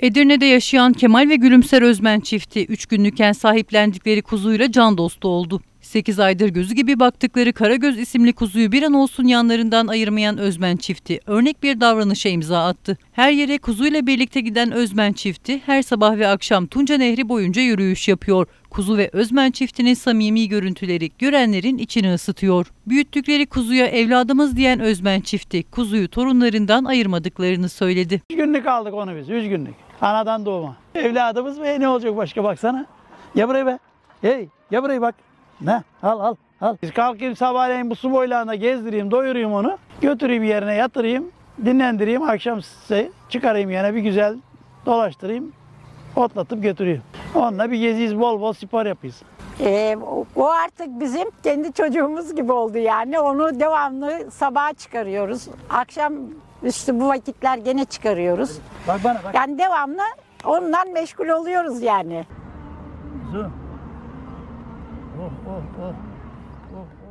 Edirne'de yaşayan Kemal ve Gülümser Özmen çifti 3 günlükken sahiplendikleri kuzuyla can dostu oldu. 8 aydır gözü gibi baktıkları Karagöz isimli kuzuyu bir an olsun yanlarından ayırmayan Özmen çifti örnek bir davranışa imza attı. Her yere kuzuyla birlikte giden Özmen çifti her sabah ve akşam Tunca Nehri boyunca yürüyüş yapıyor. Kuzu ve Özmen çiftinin samimi görüntüleri görenlerin içini ısıtıyor. Büyüttükleri kuzuya evladımız diyen Özmen çifti kuzuyu torunlarından ayırmadıklarını söyledi. Üç günlük aldık onu biz. Üç günlük. Anadan doğma. Evladımız mı? E, ne olacak başka baksana. Ya buraya be. Hey ya buraya bak. Ne? Al al al. Kalkayım sabahleyin bu su boylarında gezdireyim, doyurayım onu. Götüreyim yerine yatırayım, dinlendireyim. Akşam size çıkarayım yine bir güzel dolaştırayım. Otlatıp götüreyim. Onunla bir geziyiz, bol bol spor yapıyız. Ee, o- artık bizim kendi çocuğumuz gibi oldu yani. Onu devamlı sabaha çıkarıyoruz. Akşam üstü bu vakitler gene çıkarıyoruz. Bak bana bak. Yani devamlı ondan meşgul oluyoruz yani. Su. Oh oh oh.